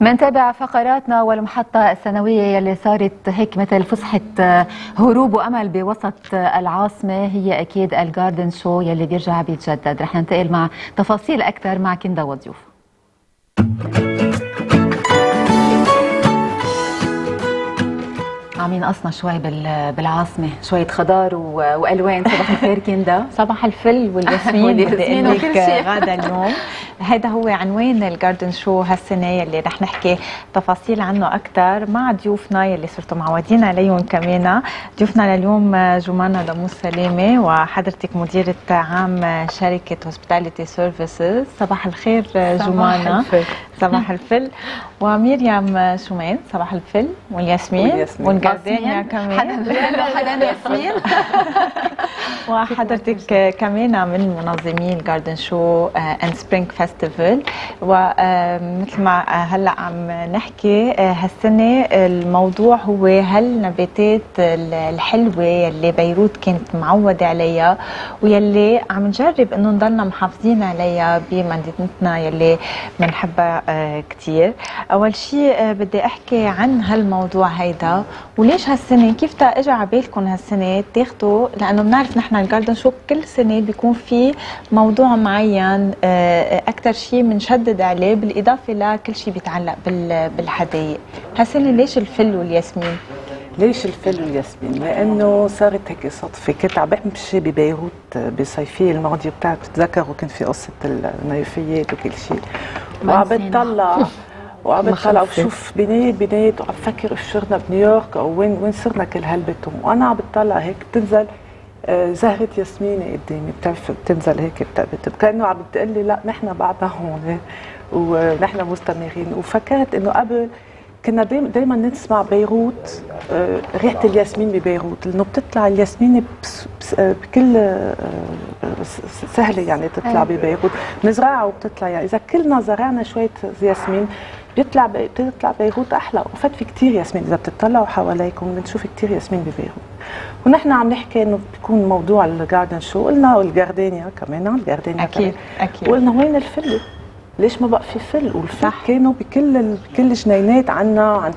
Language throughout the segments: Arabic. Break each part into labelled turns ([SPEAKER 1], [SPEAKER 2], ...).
[SPEAKER 1] منتابع فقراتنا والمحطة السنوية يلي صارت هيك مثل فسحة هروب وأمل بوسط العاصمة هي أكيد الجاردن شو يلي بيرجع بيتجدد. رح ننتقل مع تفاصيل أكثر مع كندا وضيوف. عم ينقصنا شوي بالعاصمة. شوية خضار وألوان. صباح الخير كندا.
[SPEAKER 2] صباح الفل والياسمين. وكل شيء. غدا اليوم. هذا هو عنوان ال Garden Show هالسنة يلي رح نحكي تفاصيل عنه أكثر مع ضيوفنا يلي صرتوا معودين عليهم كمان. ضيوفنا لليوم جمانة داموس سلامه وحضرتك مديرة عام شركة Hospitality Services صباح الخير جمانة. صباح الفل. وميريام شومان صباح الفل. والياسمين. والجاردينيا كمان.
[SPEAKER 1] حدا ياسمين.
[SPEAKER 2] وحضرتك كمان من منظمين Garden Show and Spring Festival. ومثل ما هلأ عم نحكي هالسنة الموضوع هو هالنباتات الحلوة يلي بيروت كانت معودة عليها ويلي عم نجرب إنه نضلنا محافظين عليها بمدينتنا يلي بنحبها كثير أول شيء بدي أحكي عن هالموضوع هيدا. وليش هالسنة؟ كيف تا اجى على بالكم هالسنة تاخذوا لأنه بنعرف نحن الجاردن شو كل سنة بيكون في موضوع معين شيء بنشدد عليه بالإضافة لكل شيء بيتعلق بالحدائق هالسنه ليش الفل والياسمين؟
[SPEAKER 3] ليش الفل والياسمين؟ لأنه صارت هيك صدفة. كنت عم بمشي ببيروت بصيفيه الماضيه بتاعت بتتذكروا كنت في قصة النيفيات وكل شيء. وعم بتطلع. وعم بتطلع وشوف بنايات بنايات وعم بفكر صرنا بنيويورك أو وين وين صرنا كل هالبتم وأنا عم بتطلع هيك بتنزل زهرة ياسمينة قدامي بتعرف بتنزل هيك كأنه عم بتقول لي لا نحن بعدنا هون ونحن مستمرين. وفكرت إنه قبل كنا دايما نسمع بيروت ريحة الياسمين ببيروت لأنه بتطلع الياسمين بكل سهلة يعني تطلع ببيروت بنزرعها وبتطلع. يعني إذا كلنا زرعنا شوية ياسمين بيطلع بتطلع بيروت أحلى وفات في كثير ياسمين. إذا بتطلعوا حواليكم بنشوف كثير ياسمين ببيروت. ونحن عم نحكي إنه بيكون موضوع الجاردن شو قلنا والجاردينيا كمان الجاردينيا
[SPEAKER 2] أكيد أكيد.
[SPEAKER 3] وقلنا وين الفل ليش ما بقى في فل والفل صح. كانوا بكل بكل جنينات عنا عند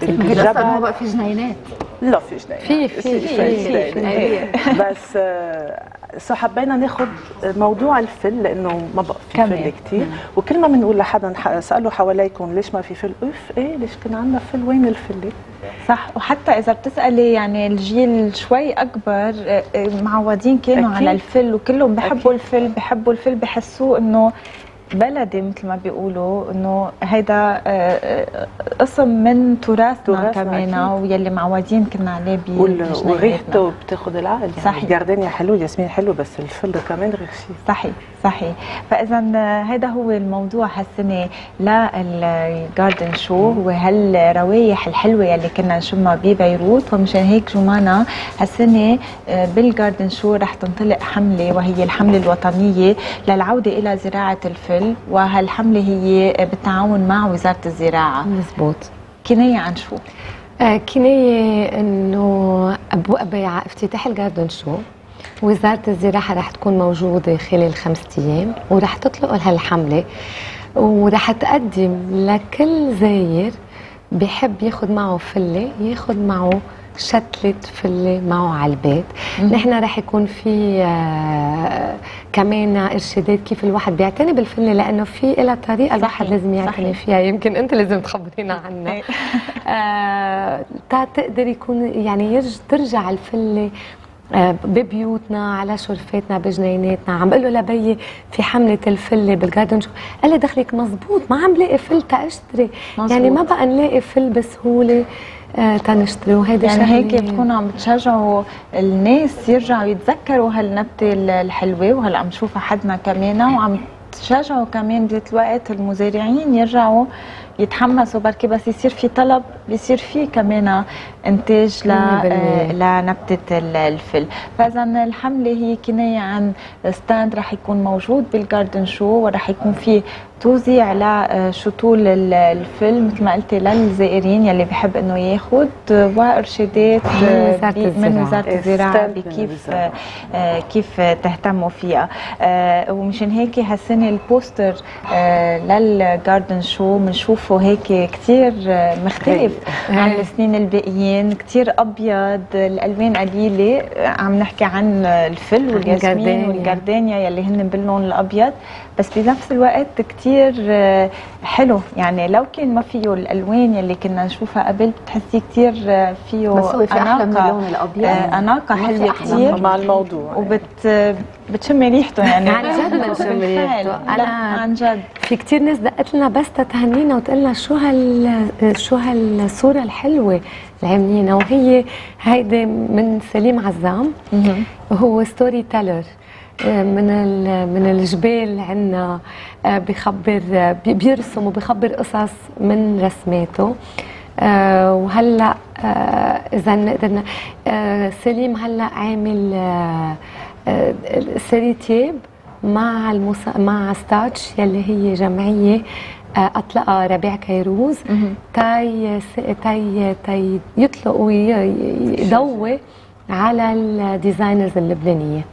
[SPEAKER 1] بالجبل ما بقى في جنينات.
[SPEAKER 3] لا في جنينات.
[SPEAKER 2] في في في, في,
[SPEAKER 3] في بس سو حبينا ناخذ موضوع الفل لأنه ما بقى في فل كثير وكل ما بنقول لحدا سألوا حواليكم ليش ما في فل أوف إيه ليش كان عندنا فل وين الفل
[SPEAKER 2] صح. وحتى إذا بتسألي يعني الجيل شوي أكبر معودين كانوا أكيد. على الفل وكلهم بحبوا الفل بحبوا الفل بحسوه إنه بلدي مثل ما بيقولوا إنه هيدا قسم من تراثنا كمان ويلي معودين كنا عليه
[SPEAKER 3] وريحته بتاخذ العقل. يعني صحيح. حلو الياسمين حلو بس الفل كمان رخيص
[SPEAKER 2] صحيح صحيح. فاذا هيدا هو الموضوع هالسنة للجاردن شو هو هالروايح الحلوة يلي كنا نشمها ببيروت. ومشان هيك جمانة هالسنة بالجاردن شو رح تنطلق حملة وهي الحملة الوطنية للعودة إلى زراعة الفل. وهالحملة هي بالتعاون مع وزارة الزراعة؟
[SPEAKER 1] مزبوط.
[SPEAKER 2] كناية عن شو؟
[SPEAKER 4] آه كناية إنه افتتاح الجاردن شو؟ وزارة الزراعة رح تكون موجودة خلال خمسة أيام ورح تطلق لها الحملة ورح تقدم لكل زاير بحب ياخذ معه فلة ياخذ معه شتلة فلة معه على البيت. نحن رح يكون في آه كمان ارشادات كيف الواحد بيعتني بالفله لأنه في لها طريقة الواحد لازم يعتني فيها. يمكن أنت لازم تخبرينا عنها. آه تقدر يكون يعني يرج ترجع الفله ببيوتنا على شرفاتنا بجنيناتنا. عم بقول له لبيي في حملة الفله بالجاردن شو. قال لي دخلك مزبوط ما عم لاقي فل تاشتري. يعني ما بقى نلاقي فل بسهولة. تنشتري وهيدا
[SPEAKER 2] يعني هيك بتكونوا عم بتشجعوا الناس يرجعوا يتذكروا هالنبتة الحلوة وهلا عم نشوفها حدنا كمان وعم تشجعوا كمان بذات الوقت المزارعين يرجعوا يتحمسوا بركي بس يصير في طلب بيصير في كمان إنتاج لنبتة الفل. فاذا الحملة هي كناية عن ستاند رح يكون موجود بالجاردن شو ورح يكون في توزيع لشطول الفل. مثل ما قلتي للزائرين يلي بحب إنه ياخذ وإرشادات من وزارة الزراعة. بكيف كيف تهتموا فيها. ومشان هيك هالسنة البوستر للجاردن شو بنشوف نشوفه هيك كثير مختلف عن السنين الباقيين كثير أبيض. الألوان قليلة. عم نحكي عن الفل والياسمين والجردانيا يلي هن باللون الأبيض. بس بنفس الوقت كثير حلو. يعني لو كان ما فيه الألوان يلي كنا نشوفها قبل بتحسي كثير فيه
[SPEAKER 1] بس هو في أحلى من اللون الأبيض.
[SPEAKER 2] أناقة حلوة كثير
[SPEAKER 3] مع الموضوع
[SPEAKER 2] وبت بتشمي ريحته يعني.
[SPEAKER 4] عن جد بنشم ريحته.
[SPEAKER 2] أنا عن جد.
[SPEAKER 4] في كثير ناس دقت لنا بس تتهنينا وتقول لنا شو هال شو هالصورة الحلوة اللي عاملينها وهي هيدي من سليم عزام. وهو storyteller من من الجبال عندنا بخبر بيرسم وبخبر قصص من رسماته. آه، وهلأ آه، اذا قدرنا سليم هلأ عامل série تياب مع المسا... مع Starch يلي هي جمعية أطلقها ربيع كيروز. تاي تاي تاي يطلقوا يضوي على ال designers اللبنانية.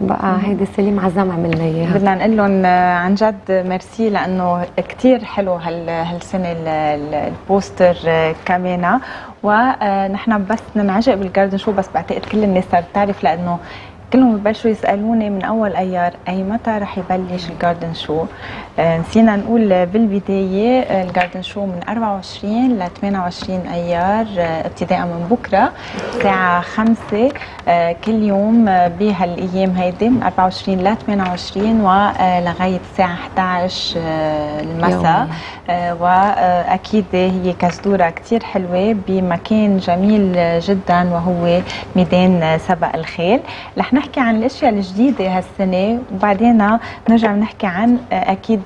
[SPEAKER 4] بقى هيدي سليم عزام عملنا إياها.
[SPEAKER 2] بدنا نقول لهم عن جد ميرسي لأنه كثير حلو هالسنة البوستر كمان ونحن بس ننعجب بالجاردن شو بس بعتقد كل الناس صارت تعرف لأنه كلهم ببلشوا يسألوني من أول أيار أي متى رح يبلش الجاردن شو آه نسينا نقول بالبداية آه، الجاردن شو من 24 ل 28 أيار آه ابتداء من بكرة الساعة 5 آه كل يوم بهالأيام هيدي من 24 ل 28 ولغايه الساعة 11 آه المساء. واكيد هي كزدورة كثير حلوة بمكان جميل جدا وهو ميدان سبق الخيل. رح نحكي عن الأشياء الجديدة هالسنة وبعدين نرجع نحكي عن أكيد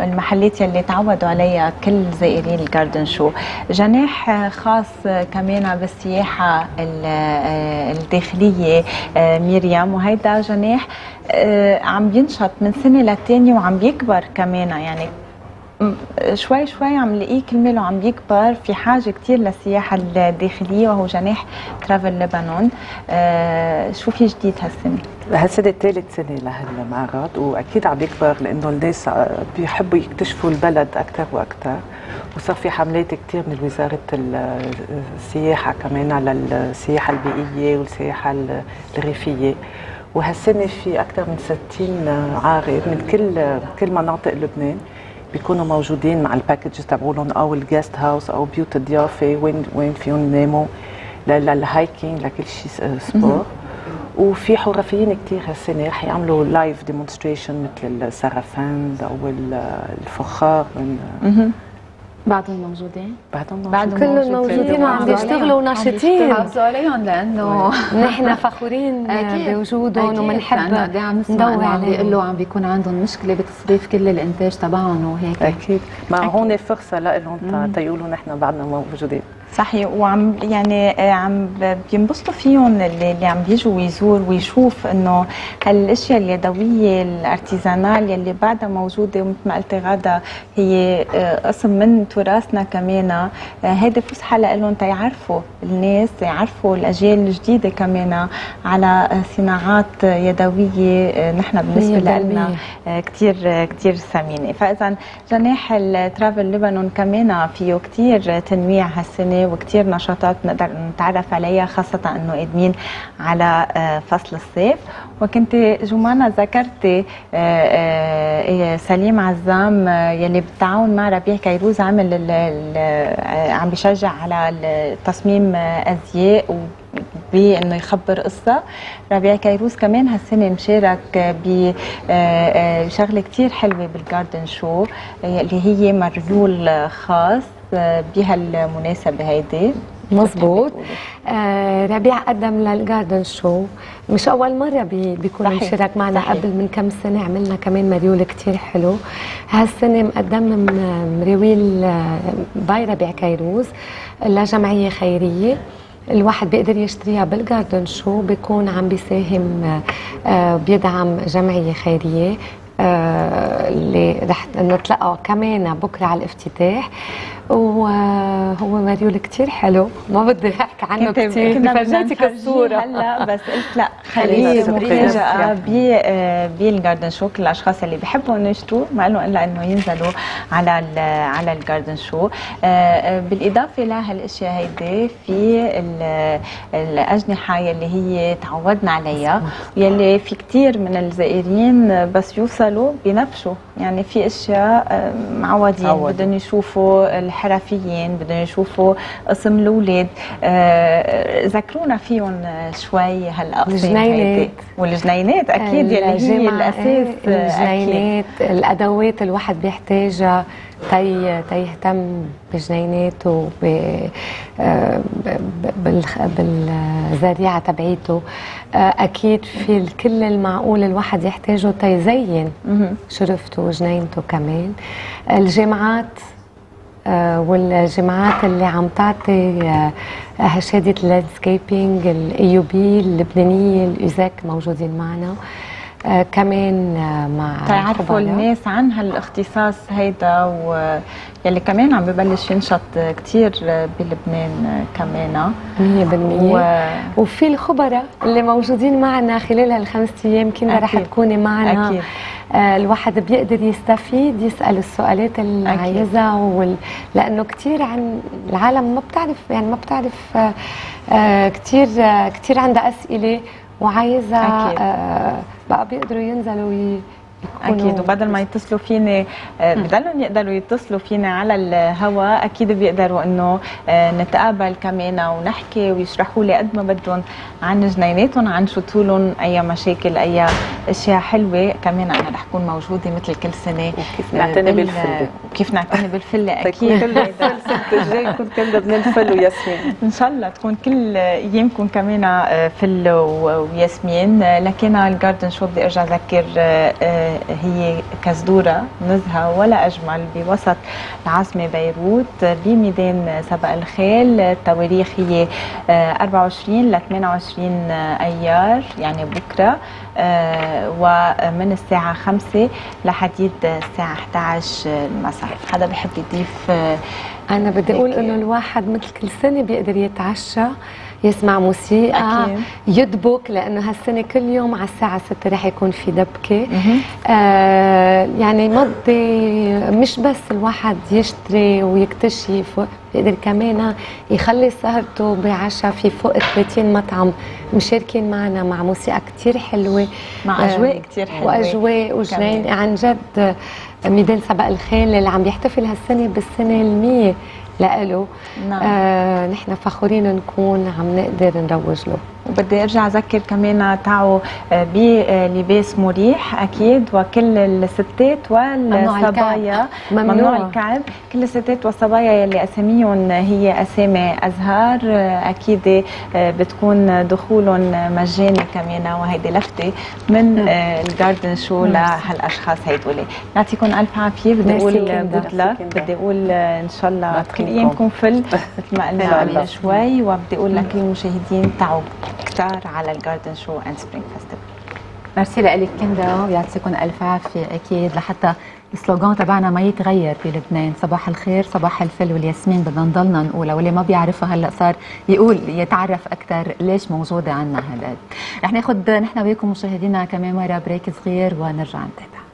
[SPEAKER 2] المحلات يلي تعودوا عليها كل زائرين الجاردن شو جناح خاص كمان بالسياحه الداخلية مريم وهيدا جناح عم بينشط من سنة للتانية وعم بيكبر كمان يعني شوي شوي عم نلاقيه كل عم بيكبر في حاجة كثير للسياحة الداخلية وهو جناح ترافل لبنان آه شو في جديد هالسنة؟
[SPEAKER 3] هالسنة ثالث سنة لهالمعرض وأكيد عم يكبر لأنه الناس بيحبوا يكتشفوا البلد أكثر وأكثر وصار في حملات كثير من وزارة السياحة كمان على السياحة البيئية والسياحة الريفية. وهالسنة في أكثر من 60 عارض من كل كل مناطق لبنان. بيكونوا موجودين مع ال packages تبعولهم أو ال guest house أو بيوت الضيافة وين وين فيهم يناموا لل hiking لكل شيء sport وفي حرفيين كثير هالسنة رح يعملوا live demonstration مثل الصرفند أو الفخار من
[SPEAKER 1] بعدهم موجودين؟
[SPEAKER 3] بعدهم موجودين
[SPEAKER 4] بعدهم كلهم موجودين وعم يشتغلوا وناشطين.
[SPEAKER 1] حافظوا عليهم لأنه
[SPEAKER 4] نحن فخورين بوجودهم وبنحب
[SPEAKER 1] عم ندور عليهم. بيقول له عم بيكون عندهم مشكلة بتصريف كل الإنتاج تبعهم وهيك.
[SPEAKER 3] أكيد. ما هون فرصة لهم تيقولوا نحن بعدنا موجودين.
[SPEAKER 2] صحيح وعم يعني آه، عم بينبسطوا فيهم اللي, اللي عم بيجوا ويزور ويشوف إنه هالأشياء اليدوية الارتيزانال يلي بعدها موجودة ومثل ما قلتي غدا هي آه، قسم من تراثنا كمان آه، هيدي فسحة لهم تيعرفوا الناس يعرفوا الأجيال الجديدة كمان على صناعات يدوية نحن بالنسبة لنا كثير كثير ثمينة. فاذا جناح الترافل لبنان كمان فيه كثير تنويع هالسنة وكثير نشاطات نقدر نتعرف عليها خاصة إنه قادمين على آه، فصل الصيف. وكنت جمانة ذكرتي آه، آه، سليم عزام يلي بالتعاون مع ربيع كيروز عمل عم بيشجع على تصميم أزياء بانه يخبر قصة. ربيع كيروز كمان هالسنة مشارك بشغله كثير حلوة بالجاردن شو اللي هي مريول خاص. بهالمناسبه هيدي.
[SPEAKER 4] مزبوط آه ربيع قدم للجاردن شو مش أول مرة بي بيكون مشترك معنا صحيح. قبل من كم سنة. عملنا كمان مريول كتير حلو. هالسنة مقدم مريول آه، باي ربيع كيروز لجمعيه خيرية. الواحد بيقدر يشتريها بالجاردن شو بيكون عم بيساهم آه، بيدعم جمعية خيرية آه اللي رح نتلقى كمان بكرة على الافتتاح. وهو مريول كتير حلو. ما بدي أحكي عنه كثير فرجيتك الصورة
[SPEAKER 2] هلا بس قلت لا خليه ب بالجاردن شو كل الأشخاص اللي بيحبوا إنه يشتروا ما لهم إلا إنه ينزلوا على ال على الجاردن شو آه، آه، بالإضافة لهالأشياء هيدي في ال- الأجنحة يلي هي تعودنا عليها يلي في كتير من الزائرين بس يوصلوا بنبشوا يعني في أشياء آه، معودين. بدهم يشوفوا الحرفيين بدهم يشوفوا قسم الأولاد. آه، ذكرونا فيهم شوي هالأقسام
[SPEAKER 4] الجنينات.
[SPEAKER 2] والجنينات أكيد يلي هي
[SPEAKER 4] الجمع-
[SPEAKER 2] الأساس
[SPEAKER 4] إيه، الجنينات الأدوات الواحد بيحتاجها تي تيهتم بجنيناته ب آه، ب- ب- بالخ- بالزريعة تبعيته. آه، أكيد في كل المعقول الواحد يحتاجه تيزين. شرفته وجنينته كمان. الجامعات والجامعات اللي عم تعطي آه، شهادة ال landscaping ال AUB اللبنانية الايزاك موجودين معنا. آه، كمان آه، مع
[SPEAKER 2] تعرفوا. الناس عن هالاختصاص هيدا ويلي كمان عم ببلش ينشط كتير بلبنان كمان
[SPEAKER 4] مية بالمية
[SPEAKER 2] و...
[SPEAKER 4] وفي الخبراء اللي موجودين معنا خلال هالخمس أيام كنا رح. تكوني معنا
[SPEAKER 2] أكيد.
[SPEAKER 4] آه الواحد بيقدر يستفيد يسأل السؤالات اللي. عايزها وال... لأنه كثير عن العالم ما بتعرف يعني ما بتعرف آه آه كثير كثير عندها أسئلة وعايزة
[SPEAKER 2] أكيد.
[SPEAKER 4] بقى بيقدروا ينزلوا
[SPEAKER 2] أكيد. وبدل ما يتصلوا فيني آه، بضلهم يقدروا يتصلوا فينا على الهواء أكيد بيقدروا إنه آه، نتقابل كمان ونحكي ويشرحوا لي قد ما بدهم عن جنيناتهم عن شو طولهم أي مشاكل أي أشياء حلوة. كمان أنا رح كون موجودة مثل كل سنة.
[SPEAKER 3] وكيف نعتني
[SPEAKER 2] بال-
[SPEAKER 3] بالفلة.
[SPEAKER 2] وكيف نعتني بالفلة
[SPEAKER 3] تكون
[SPEAKER 2] أكيد.
[SPEAKER 3] كل السبت الجاي كنت كنا بدنا نفل وياسمين.
[SPEAKER 2] إن شاء الله تكون كل أيامكم كمان آه، فل وياسمين. آه، لكن الجاردن شو بدي أرجع أذكر آه، آه، هي كزدورة نزهة ولا أجمل بوسط العاصمة بيروت. آه، بميدان سبق الخيل التواريخ هي آه، 24 ل 28 أيار يعني بكرة آه، ومن الساعة 5 لحديد الساعة 11 المساء. حدا بحب يضيف آه،
[SPEAKER 4] أنا بدي أقول
[SPEAKER 2] هيك.
[SPEAKER 4] إنه الواحد مثل كل سنة بيقدر يتعشى. يسمع موسيقى
[SPEAKER 2] أكيد.
[SPEAKER 4] يدبك لأنه هالسنة كل يوم على الساعة 6 رح يكون في
[SPEAKER 2] دبكة.
[SPEAKER 4] آه يعني مضي مش بس الواحد يشتري ويكتشف بيقدر كمان يخلي سهرته بعشاء في فوق 30 مطعم مشاركين معنا مع موسيقى كتير حلوة
[SPEAKER 2] مع
[SPEAKER 4] آه،
[SPEAKER 2] أجواء كتير حلوة
[SPEAKER 4] وأجواء وجنين. عن جد ميدان سبق الخيل اللي عم بيحتفل هالسنة بالسنة المية لإله
[SPEAKER 2] نعم.
[SPEAKER 4] آه نحن فخورين نكون عم نقدر نروج له
[SPEAKER 2] وبدي ارجع اذكر كمان تعوا آه، بلباس مريح أكيد وكل الستات والصبايا.
[SPEAKER 4] ممنوع.
[SPEAKER 2] ممنوع الكعب. كل الستات والصبايا يلي أساميهم هي أسامي أزهار آه، أكيد آه، بتكون دخولهم مجاني كمان وهيدي لفتة من آه، ال Garden Show لهالأشخاص هيدول. يعطيكم ألف عافية. بدي أقول. good
[SPEAKER 3] luck.
[SPEAKER 2] بدي أقول آه، إن شاء الله كل. أيامكم فل. مثل ما قلنا شوي وبدي أقول لكل المشاهدين تعوا. كتار على ال Garden Show and Spring
[SPEAKER 1] Festival merci لك كندا ويعطيكم ألف عافية أكيد لحتى ال slogan تبعنا ما يتغير في لبنان. صباح الخير صباح الفل والياسمين بدنا نضلنا نقولها واللي ما بيعرفها هلأ صار يقول يتعرف أكثر ليش موجودة عنا هذا رح ناخذ نحن وياكم مشاهدينا كمان مره بريك صغير ونرجع نتابع.